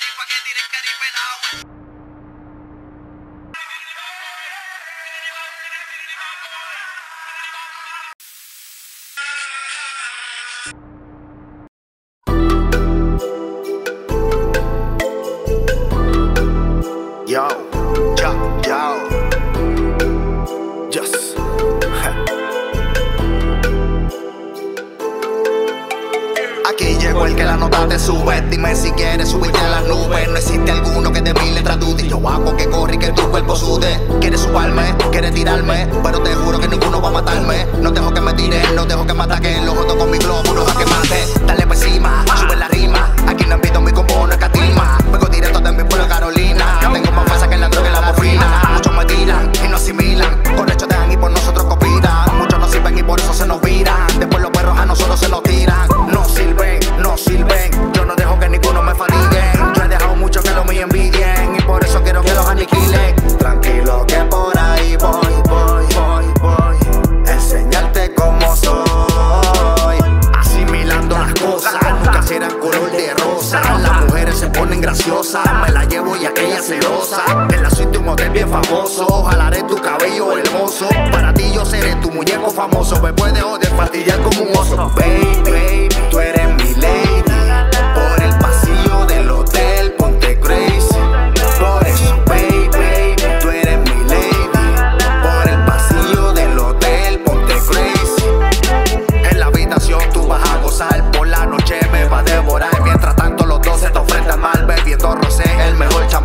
pa' que tires caripelado. la nota te sube. Dime si quieres subirte a las nubes. No existe alguno que de mil letras dude. Yo hago que corre y que tu cuerpo sude. ¿Quieres subarme? ¿Quieres tirarme? Me la llevo y aquella celosa. En la suite un hotel bien famoso. Jalaré tu cabello hermoso. Para ti yo seré tu muñeco famoso. Me puedes odiar, fastidiar como un oso. Baby.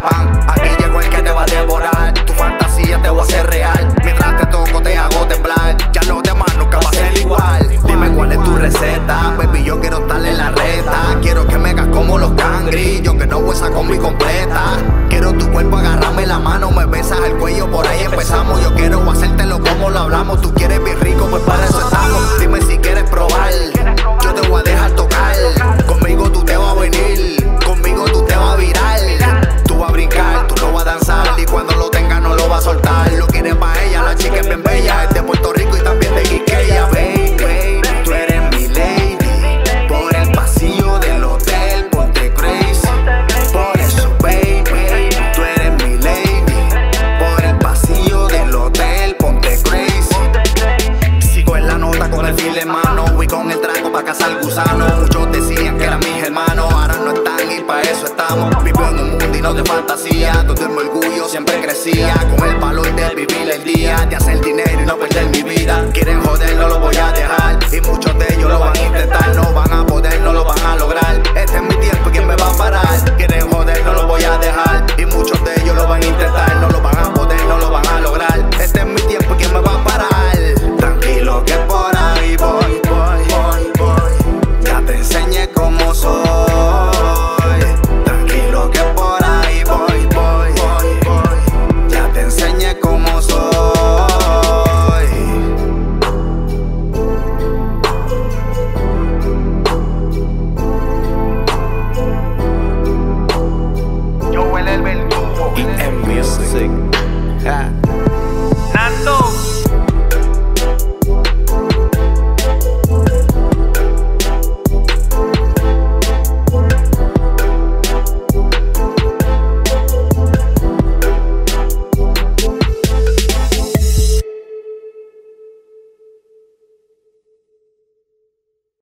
bang. I y con el trago pa' cazar gusano. Muchos decían que eran mis hermanos, ahora no están y pa' eso estamos. Vivo en un mundo y no de fantasía, donde el orgullo siempre crecía. Con el valor de vivir el día, de hacer dinero y no perder mi vida. Quieren joder, no lo voy a time.